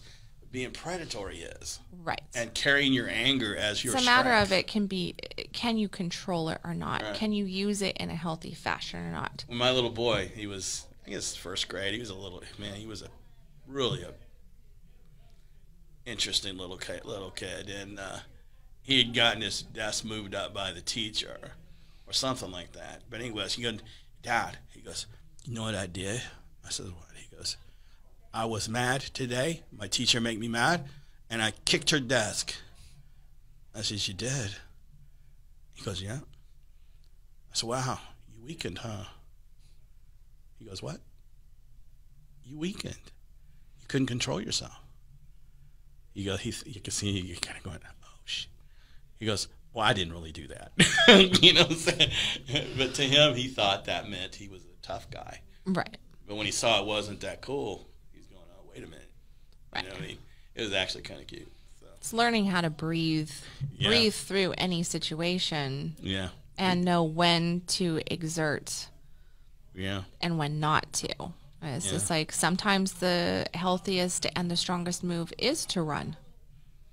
being predatory is Right. and carrying your anger as your it's a matter strength. of it can be can you control it or not? Right. Can you use it in a healthy fashion or not? When my little boy, he was, I guess, first grade. He was a little man. He was a really a interesting little kid, little kid, and uh, he had gotten his desk moved up by the teacher or something like that. But anyways, he goes, Dad, he goes, you know what I did? I said, what? He goes, I was mad today. My teacher made me mad, and I kicked her desk. I said, you did? He goes, yeah. I said, wow, you weakened, huh? He goes, what? You weakened. You couldn't control yourself. You go, he, you can see you're kind of going, oh shit. He goes, well, I didn't really do that. you know what I'm saying? But to him, he thought that meant he was a tough guy. Right. But when he saw it wasn't that cool, wait a minute. Right. You know what I mean? It was actually kind of cute. So, It's learning how to breathe Yeah. breathe through any situation yeah. and know when to exert Yeah. and when not to. It's Yeah. just like sometimes the healthiest and the strongest move is to run.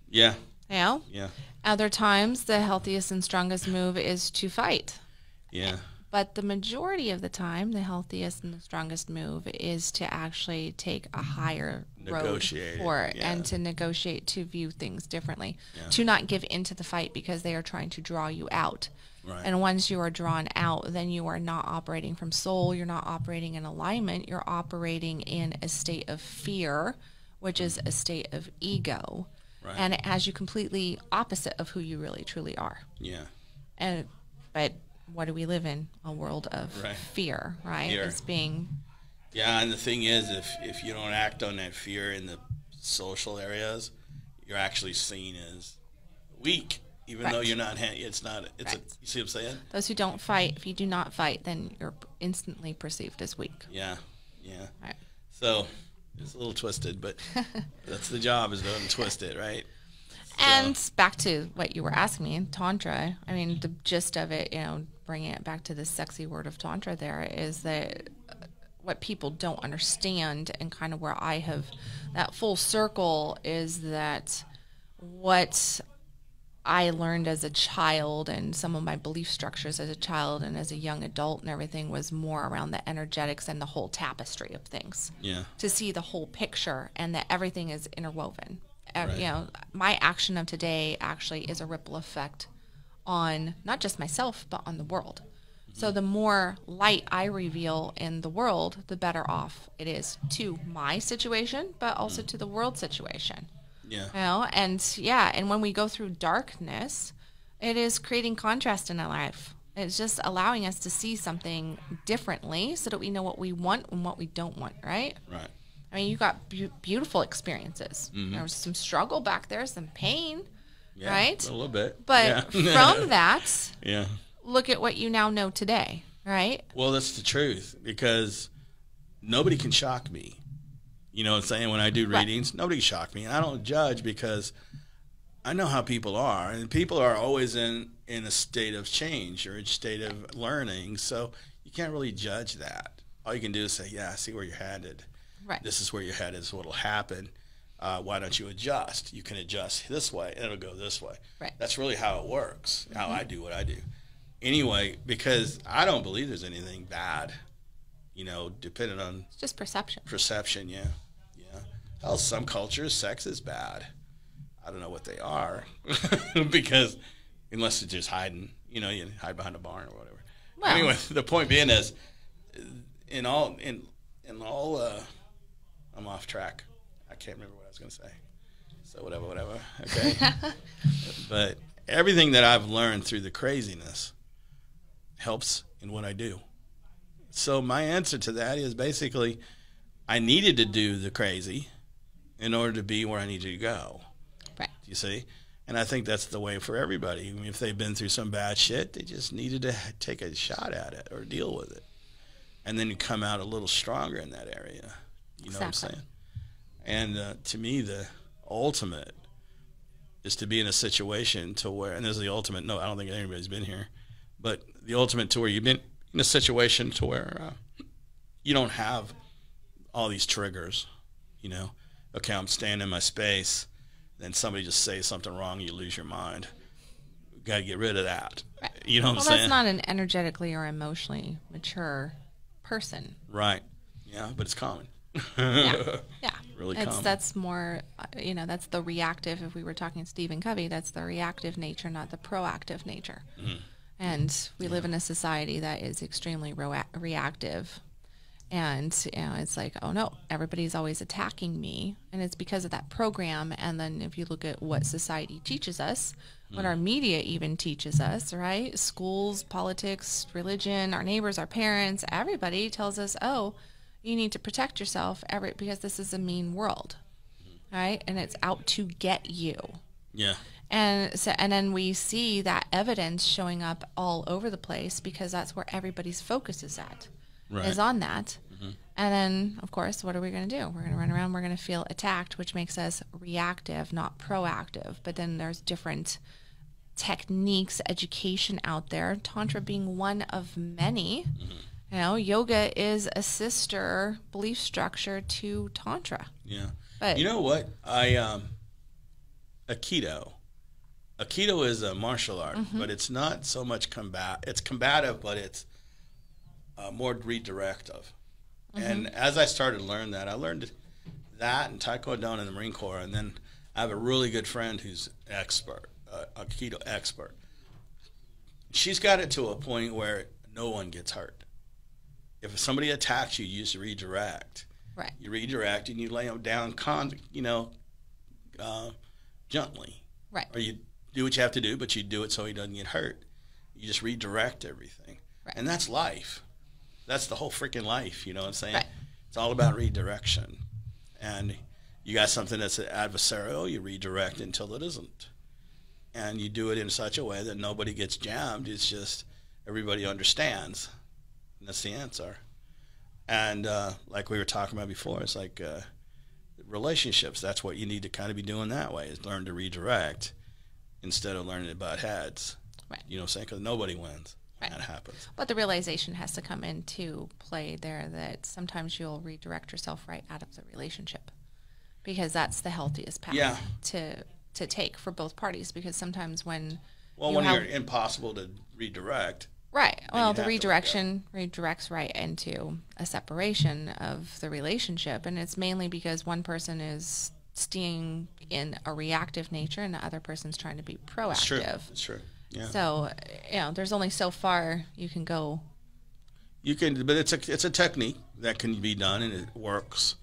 Yeah. You know? Yeah. Other times the healthiest and strongest move is to fight. Yeah. But the majority of the time, the healthiest and the strongest move is to actually take a higher Negotiate road for it yeah. and to negotiate to view things differently, Yeah. to not give into the fight because they are trying to draw you out. Right. And once you are drawn out, then you are not operating from soul. You're not operating in alignment. You're operating in a state of fear, which is a state of ego. Right. And it has you completely opposite of who you really truly are. yeah. And but what do we live in? A world of Right. fear, right? Fear. It's being Yeah, and the thing is, if if you don't act on that fear in the social areas, you're actually seen as weak, even though you're not. It's not. It's a, you see what I'm saying? those who don't fight. If you do not fight, then you're instantly perceived as weak. Yeah, yeah. Right. So it's a little twisted, but that's the job is to untwist it, right? And back to what you were asking me, Tantra. I mean, the gist of it, you know, bringing it back to the sexy word of Tantra there is that uh, what people don't understand and kind of where I have that full circle is that what I learned as a child and some of my belief structures as a child and as a young adult and everything was more around the energetics and the whole tapestry of things Yeah, to see the whole picture and that everything is interwoven. Right. You know, my action of today actually is a ripple effect on not just myself but on the world. So the more light I reveal in the world, the better off it is to my situation, but also mm. to the world situation. yeah, You know, and yeah, and when we go through darkness, it is creating contrast in our life. It's just allowing us to see something differently so that we know what we want and what we don't want, right? right. I mean, you got beau beautiful experiences. There mm-hmm. was some struggle back there, some pain, Yeah, right? A little bit, But yeah. from that, yeah. look at what you now know today, right? Well, that's the truth because nobody can shock me. You know what I'm saying? When I do Right. readings, nobody can shock me. And I don't judge because I know how people are. And people are always in, in a state of change or a state of learning. So you can't really judge that. All you can do is say, yeah, I see where you're headed. Right. This is where you're headed. This is what will happen. Uh, why don't you adjust? You can adjust this way and it'll go this way. Right. That's really how it works, how I do what I do. Anyway, because I don't believe there's anything bad, you know, depending on It's just perception. perception. Yeah, yeah. Hell, some cultures, sex is bad. I don't know what they are because unless it's just hiding, you know, you hide behind a barn or whatever. Well- anyway, the point being is, in all in in all, uh, I'm off track. I can't remember what I was going to say. So whatever, whatever. Okay. but everything that I've learned through the craziness helps in what I do. So my answer to that is basically, I needed to do the crazy in order to be where I needed to go. Right. You see? And I think that's the way for everybody. I mean, if they've been through some bad shit, they just needed to take a shot at it or deal with it. And then you come out a little stronger in that area. You know what I'm saying? And uh, to me, the ultimate is to be in a situation to where, and this is the ultimate, no, I don't think anybody's been here, but the ultimate to where you've been in a situation to where uh, you don't have all these triggers, you know? Okay, I'm staying in my space then somebody just says something wrong, you lose your mind. Got to get rid of that. You know what Well, I'm saying? that's not an energetically or emotionally mature person. right. Yeah, but it's common. Yeah. Yeah. Really it's, common. That's more, uh, you know, that's the reactive. If we were talking Stephen Covey, that's the reactive nature, not the proactive nature. Mm-hmm. And we live in a society that is extremely rea- reactive. And you know, it's like, oh no, everybody's always attacking me, and it's because of that program. And then if you look at what society teaches us, what Mm. our media even teaches us, right? Schools, politics, religion, our neighbors, our parents, everybody tells us, oh, you need to protect yourself every because this is a mean world, right? And it's out to get you. yeah. And so, and then we see that evidence showing up all over the place because that's where everybody's focus is at, Right. is on that. Mm-hmm. And then, of course, what are we going to do? We're going to run around. We're going to feel attacked, which makes us reactive, not proactive. But then there's different techniques, education out there. Tantra being one of many. Mm-hmm. You know, yoga is a sister belief structure to tantra. Yeah. But You know what? I um Aikido. Aikido is a martial art, Mm-hmm. but it's not so much combat. It's combative, but it's uh, more redirective. Mm-hmm. And as I started to learn that, I learned that and Taekwondo in the Marine Corps, and then I have a really good friend who's expert, uh, Aikido expert. She's got it to a point where no one gets hurt. If somebody attacks you, you just redirect right, you redirect and you lay them down, con, you know, uh, gently, right, or you do what you have to do, but you do it so he doesn't get hurt. You just redirect everything, Right. and that's life. That's the whole freaking life. You know what I'm saying? Right. It's all about redirection, and you got something that's adversarial, you redirect until it isn't, and you do it in such a way that nobody gets jammed. It's just everybody understands, and that's the answer. And uh, like we were talking about before, it's like uh, relationships. That's what you need to kind of be doing that way is learn to redirect instead of learning to butt heads. Right. You know what I'm saying? Because nobody wins when Right. that happens. But the realization has to come into play there that sometimes you'll redirect yourself right out of the relationship because that's the healthiest path Yeah. to to take for both parties. Because sometimes when Well, you when have- you're impossible to redirect, right, well, the have to let go. redirection redirects right into a separation of the relationship, and it's mainly because one person is staying in a reactive nature and the other person's trying to be proactive. it's true. It's true. Yeah. So, you know, there's only so far you can go. You can, but it's a it's a technique that can be done and it works.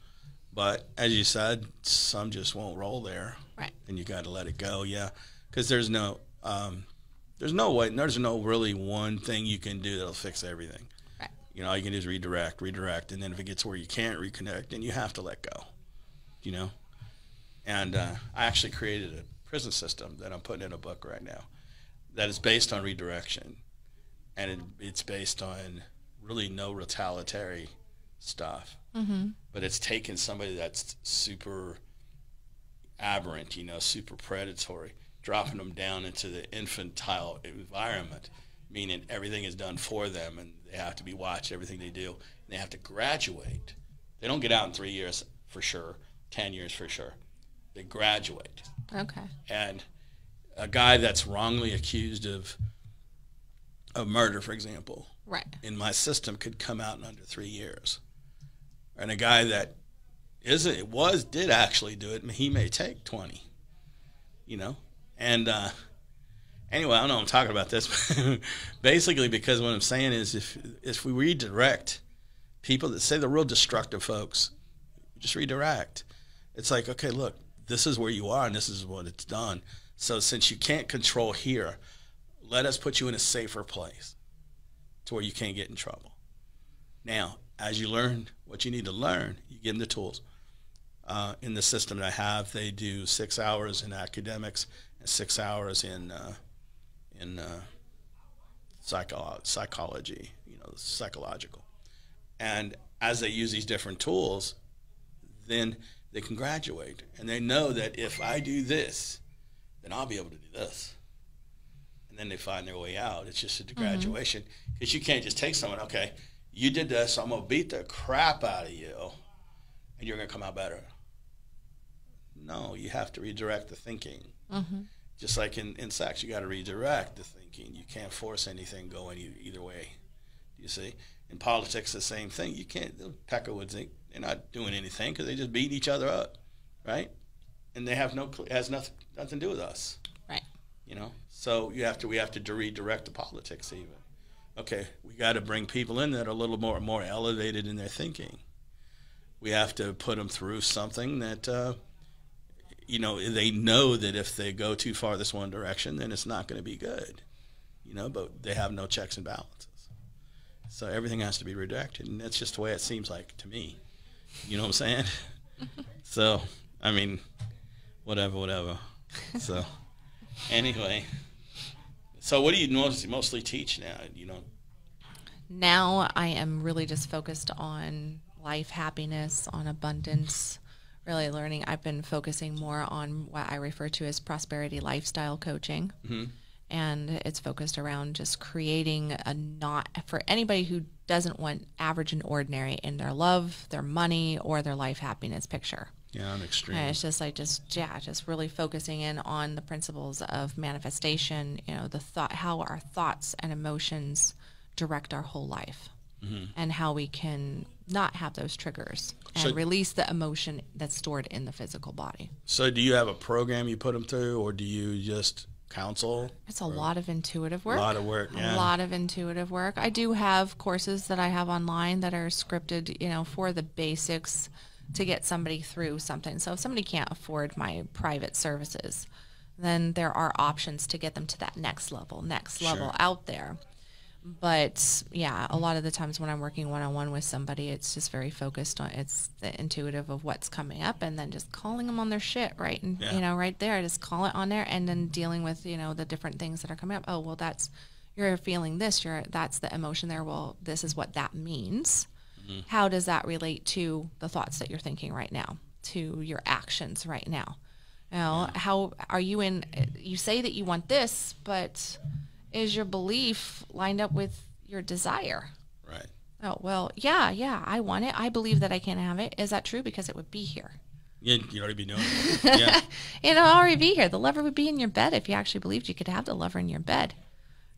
But as you said, some just won't roll there, Right. and you got to let it go. Yeah, because there's no um, there's no way there's no really one thing you can do that'll fix everything. Right. You know, all you can do is redirect, redirect, and then if it gets where you can't reconnect, then you have to let go. You know, and uh, I actually created a prison system that I'm putting in a book right now that is based on redirection, and it, it's based on really no retaliatory stuff. Mm-hmm. But it's taken somebody that's super aberrant, you know, super predatory, dropping them down into the infantile environment, meaning everything is done for them and they have to be watched, everything they do. And they have to graduate. They don't get out in three years for sure, 10 years for sure. They graduate Okay. and a guy that's wrongly accused of of murder, for example, Right. in my system could come out in under three years, and a guy that isn't it was did actually do it, he may take twenty. You know, and uh, anyway, I don't know. I'm talking about this basically because what I'm saying is if if we redirect people that say the real destructive folks, just redirect. It's like okay, look, this is where you are, and this is what it's done. So since you can't control here, let us put you in a safer place to where you can't get in trouble. Now, as you learn what you need to learn, you give them the tools. Uh, in the system that I have, they do six hours in academics six hours in uh, in uh, psycho- psychology, you know, psychological. And as they use these different tools, then they can graduate, and they know that if I do this, then I'll be able to do this. And then they find their way out. It's just a mm-hmm. graduation because mm-hmm. you can't just take someone. Okay, you did this. So I'm gonna beat the crap out of you, and you're gonna come out better. No, you have to redirect the thinking. Mm-hmm. Just like in, in sex, you got to redirect the thinking. You can't force anything going either way. You see? In politics, the same thing. You can't. Peckerwoods, they, they're not doing anything because they just beat each other up, right? And they have no has nothing nothing to do with us, right? You know. So you have to we have to redirect the politics even. Okay, we got to bring people in that are a little more more elevated in their thinking. We have to put them through something that. Uh, you know, they know that if they go too far this one direction, then it's not going to be good. You know, but they have no checks and balances. So everything has to be redirected, and that's just the way it seems like to me. You know what I'm saying? so, I mean, whatever, whatever. So, anyway, so what do you mostly mostly teach now? You know. Now I am really just focused on life, happiness, on abundance really learning. I've been focusing more on what I refer to as prosperity lifestyle coaching. Mm-hmm. And it's focused around just creating a not for anybody who doesn't want average and ordinary in their love, their money, or their life happiness picture. Yeah, I'm extreme. And it's just like just yeah, just really focusing in on the principles of manifestation. You know, the thought, how our thoughts and emotions direct our whole life mm-hmm. and how we can not have those triggers and so, release the emotion that's stored in the physical body. So, do you have a program you put them through, or do you just counsel? It's a lot of intuitive work. A lot of work, yeah. A lot of intuitive work. I do have courses that I have online that are scripted, you know, for the basics to get somebody through something. So, if somebody can't afford my private services, then there are options to get them to that next level, next level sure. out there but yeah, a lot of the times when I'm working one on one with somebody, it's just very focused on it's the intuitive of what's coming up, and then just calling them on their shit, right? And yeah. you know, right there, just call it on there, and then dealing with you know the different things that are coming up. Oh, well, that's you're feeling this. You're that's the emotion there. Well, this is what that means. Mm-hmm. How does that relate to the thoughts that you're thinking right now, to your actions right now? You know, yeah. how are you in? You say that you want this, but is your belief lined up with your desire? Right. Oh, well, yeah, yeah, I want it. I believe that I can have it. Is that true? Because it would be here. Yeah, you'd already be doing it. Yeah. It'd already be here. The lover would be in your bed if you actually believed you could have the lover in your bed.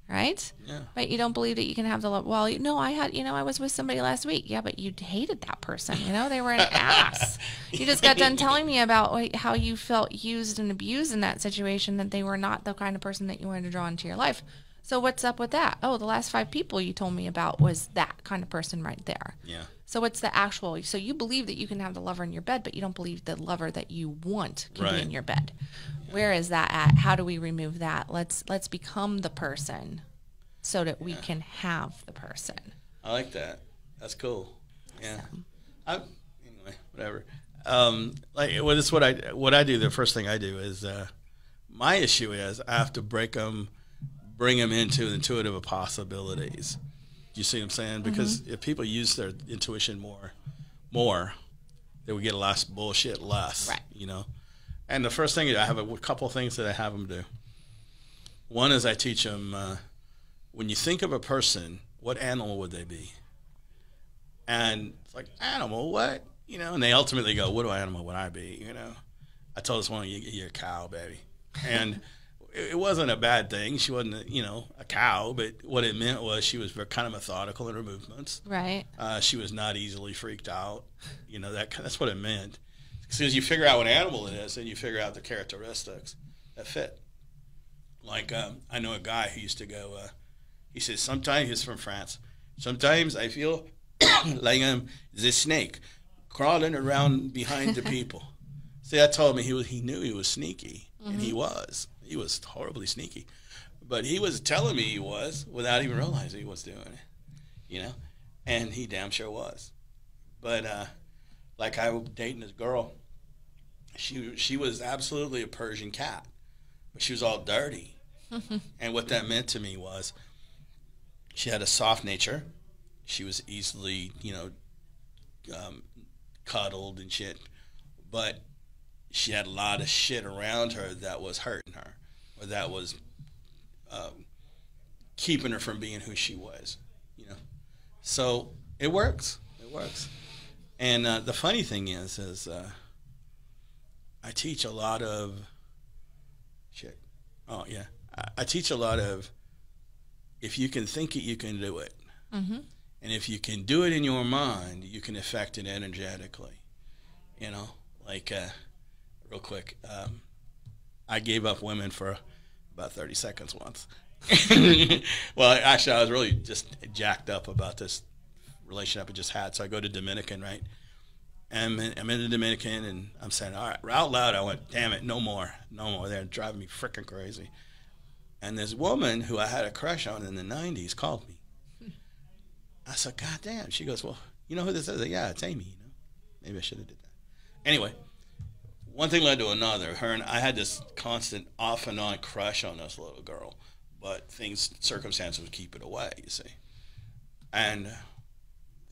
Right? Yeah. But you don't believe that you can have the love. Well, you, no, I had, you know, I was with somebody last week. Yeah, but you hated that person. You know, they were an ass. You just got done telling me about how you felt used and abused in that situation, that they were not the kind of person that you wanted to draw into your life. So what's up with that? Oh, the last five people you told me about was that kind of person right there. Yeah. So what's the actual? So you believe that you can have the lover in your bed, but you don't believe the lover that you want can right. be in your bed. Yeah. Where is that at? How do we remove that? Let's let's become the person, so that we can have the person. I like that. That's cool. Yeah. So. I, anyway, whatever. Um, like well, this what I what I do. The first thing I do is uh, my issue is I have to break them bring them into intuitive possibilities. You see what I'm saying? Because mm-hmm. if people use their intuition more, more, they would get less bullshit less. Right. You know. And the first thing I have a couple things that I have them do. One is I teach them uh, when you think of a person, what animal would they be? And it's like animal, what? You know, and they ultimately go, what do animal would I be? You know, I told this one, you, you're a cow, baby, and it wasn't a bad thing. She wasn't, you know, a cow, but what it meant was she was kind of methodical in her movements. Right. Uh, she was not easily freaked out. You know that that's what it meant. As soon as you figure out what animal it is, then you figure out the characteristics that fit. Like um, I know a guy who used to go. Uh, he says sometimes he's from France. Sometimes I feel like I'm the snake crawling around behind the people. See, I told me he was he knew he was sneaky, mm-hmm. and he mm-hmm. was. He was horribly sneaky, but he was telling me he was without even realizing he was doing it. You know, and he damn sure was. But uh, like I was dating this girl, she she was absolutely a Persian cat, but she was all dirty. and what that meant to me was she had a soft nature. She was easily, you know, um, cuddled and shit, but she had a lot of shit around her that was hurting her, or that was um, keeping her from being who she was. You know, so it works. It works. And uh, the funny thing is, is uh, I teach a lot of shit. Oh yeah, I, I, teach a lot of if you can think it, you can do it. Mm-hmm. And if you can do it in your mind, you can affect it energetically. You know, like uh, real quick, um, I gave up women for about 30 seconds once. well, actually, I was really just jacked up about this relationship I just had. So I go to Dominican, right? And I'm in the Dominican, and I'm saying, all right, out loud, I went, damn it, no more, no more. They're driving me freaking crazy. And this woman who I had a crush on in the 90s called me. I said, God damn. She goes, Well, you know who this is? Said, yeah, it's Amy. You know, maybe I should have did that. Anyway, one thing led to another. Her and I had this constant off and on crush on this little girl, but things, circumstances would keep it away. You see, and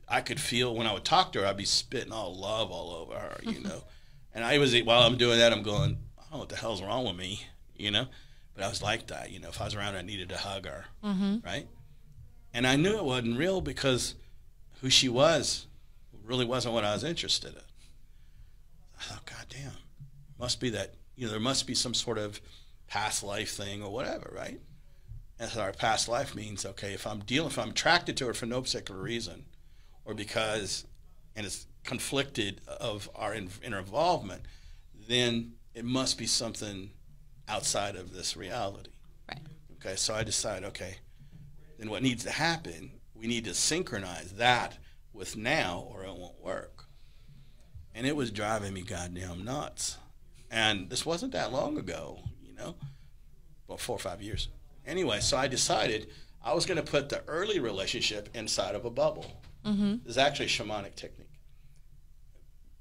I could feel when I would talk to her, I'd be spitting all love all over her. You know, and I was while I'm doing that, I'm going, I don't know what the hell's wrong with me. You know, but I was like that. You know, if I was around her, I needed to hug her. Mm-hmm. Right and I knew it wasn't real because who she was really wasn't what I was interested in. I thought, God damn, must be that, you know, there must be some sort of past life thing or whatever, right? And so our past life means, okay, if I'm dealing, if I'm attracted to her for no particular reason, or because, and it's conflicted of our in, involvement, then it must be something outside of this reality. Right. Okay, so I decide, okay, then what needs to happen, we need to synchronize that with now or it won't work. And it was driving me goddamn nuts. And this wasn't that long ago, you know, about four or five years. Anyway, so I decided I was going to put the early relationship inside of a bubble. Mm-hmm. This is actually a shamanic technique.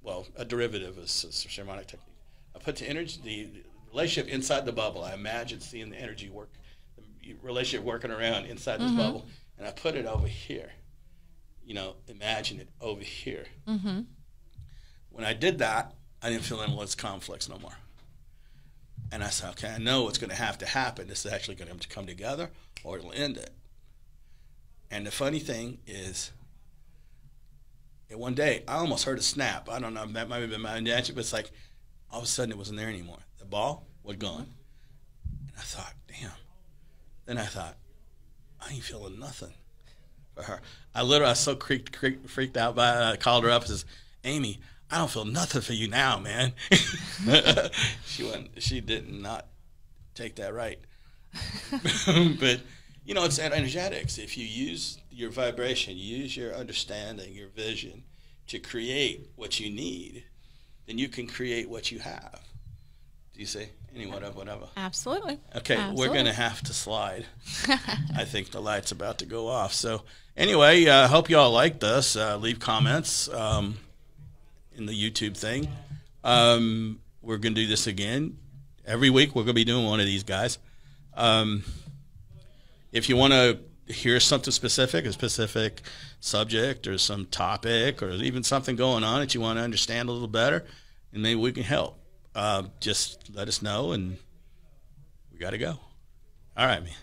Well, a derivative of a shamanic technique. I put the energy, the relationship inside the bubble. I imagine seeing the energy work the relationship working around inside this mm-hmm. bubble, and I put it over here. You know, imagine it over here. Mm-hmm. When I did that, I didn't feel any less conflicts no more. And I said, okay, I know what's going to have to happen. This is actually going to come together, or it'll end it. And the funny thing is, one day I almost heard a snap. I don't know, that might have been my imagination, but it's like all of a sudden it wasn't there anymore. The ball was gone. And I thought, damn, then I thought, I ain't feeling nothing for her. I literally, I was so creaked, creaked, freaked out by it. I called her up and says, Amy, I don't feel nothing for you now, man. she went, she did not take that right. but, you know, it's at energetics. If you use your vibration, use your understanding, your vision to create what you need, then you can create what you have. Do you see? Any whatever, whatever. Absolutely. Okay, Absolutely. we're going to have to slide. I think the light's about to go off. So, anyway, I uh, hope you all like this. Uh, leave comments um, in the YouTube thing. Um, we're going to do this again. Every week, we're going to be doing one of these guys. Um, if you want to hear something specific, a specific subject or some topic or even something going on that you want to understand a little better, and maybe we can help uh, just let us know, and we got to go. All right, man.